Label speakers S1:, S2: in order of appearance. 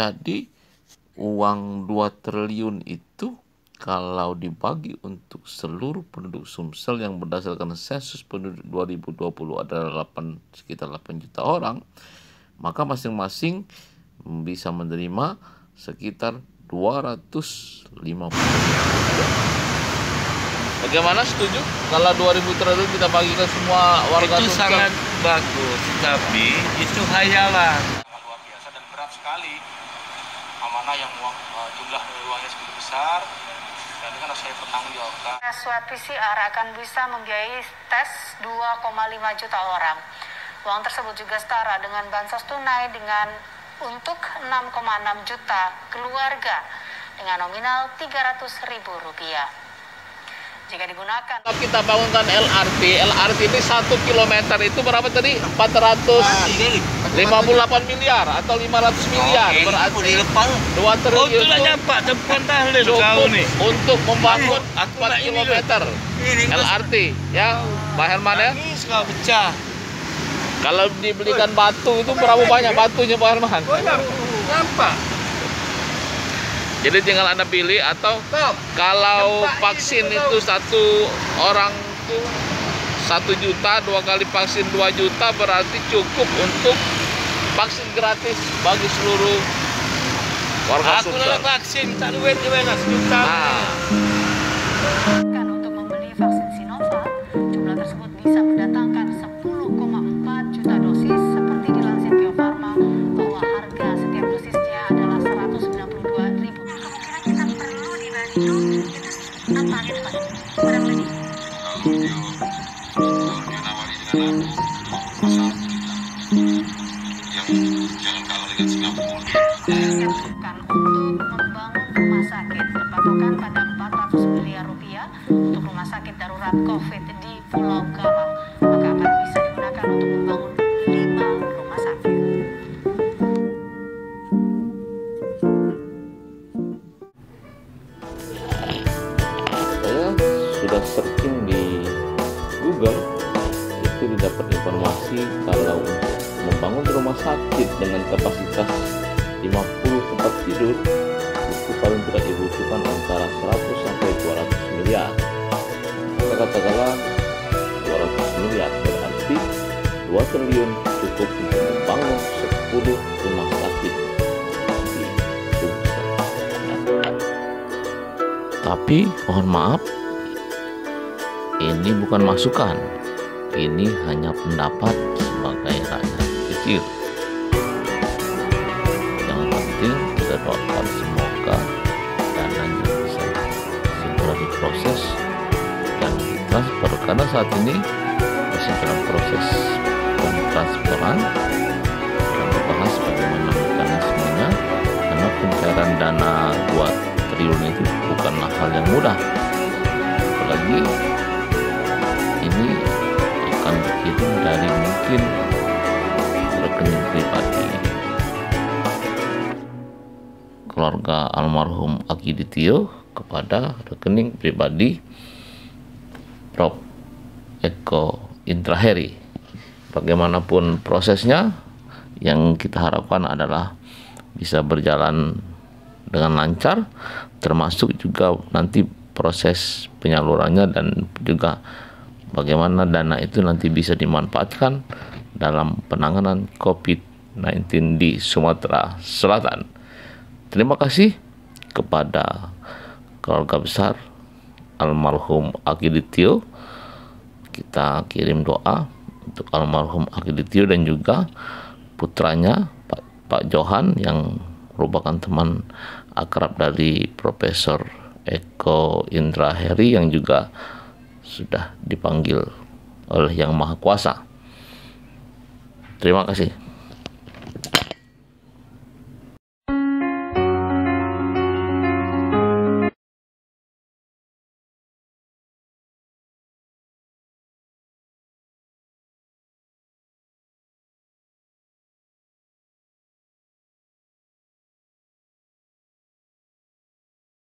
S1: Jadi uang 2 triliun itu kalau dibagi untuk seluruh penduduk Sumsel yang berdasarkan sensus penduduk 2020 adalah 8, sekitar 8 juta orang, maka masing-masing bisa menerima sekitar 250 juta. Bagaimana setuju kalau 2000 triliun kita bagikan semua warga
S2: itu
S1: Sumsel?
S2: sangat bagus tapi itu hayalan
S3: berat sekali amanah yang uang eh, jumlah uangnya segitu besar dan ini kan harus saya pertanggungjawabkan
S4: Tes swab PCR akan bisa membiayai tes 2,5 juta orang. Uang tersebut juga setara dengan bansos tunai dengan untuk 6,6 juta keluarga dengan nominal 300 ribu rupiah. Jika digunakan
S1: Kalau kita bangunkan LRT, LRT ini satu kilometer itu berapa tadi? 458 miliar atau 500 miliar.
S2: Oke,
S1: Berarti
S2: di depan
S1: 2
S2: oh
S1: triliun
S2: itu nyampak depan tahlil kau nih.
S1: untuk membangun
S2: Aku- aku
S1: 4
S2: nak ini
S1: LRT ya, Pak Herman ya.
S2: pecah.
S1: Kalau dibelikan batu itu berapa banyak batunya Pak Herman?
S2: oh nampak
S1: Jadi tinggal Anda pilih atau kalau vaksin itu satu orang itu satu juta dua kali vaksin 2 juta berarti cukup untuk vaksin gratis bagi seluruh warga
S2: aku
S1: Sumsel.
S2: nak vaksin tak duit je mana sejuta
S1: Nah,
S4: Kan untuk membeli vaksin Sinovac, jumlah tersebut bisa mendatangkan 10,4 juta dosis seperti dilansir Bio Farma bahwa harga setiap dosisnya adalah 192 ribu. Kemungkinan kita perlu dibantu itu apa gitu Pak? Kurang lebih. Disiapkan untuk membangun rumah sakit berpatokan pada 400 miliar rupiah untuk rumah sakit darurat COVID di Pulau Galang. Maka akan bisa digunakan untuk membangun 5 rumah sakit.
S1: saya sudah searching di Google itu didapat informasi kalau untuk membangun rumah sakit dengan kapasitas 50 tempat tidur itu paling tidak dibutuhkan antara 100 sampai 200 miliar. Maka katakanlah 200 miliar berarti 2 triliun cukup untuk membangun 10 rumah sakit di Sumsel tapi mohon maaf ini bukan masukan. Ini hanya pendapat sebagai rakyat kecil yang penting kita doakan semoga dananya bisa segera diproses dan ditransfer. Karena saat ini masih dalam proses pentransferan dan dibahas bagaimana mekanismenya. Karena pencairan dana 2 triliun itu bukanlah hal yang mudah. Apalagi ini akan dikirim dari mungkin keluarga almarhum Akiditio kepada rekening pribadi Prof. Eko Intraheri. Bagaimanapun prosesnya, yang kita harapkan adalah bisa berjalan dengan lancar, termasuk juga nanti proses penyalurannya dan juga bagaimana dana itu nanti bisa dimanfaatkan dalam penanganan COVID-19 di Sumatera Selatan. Terima kasih kepada keluarga besar almarhum Akiditio. Kita kirim doa untuk almarhum Akiditio dan juga putranya Pak, Pak Johan yang merupakan teman akrab dari Profesor Eko Indra Heri yang juga sudah dipanggil oleh Yang Maha Kuasa. Terima kasih.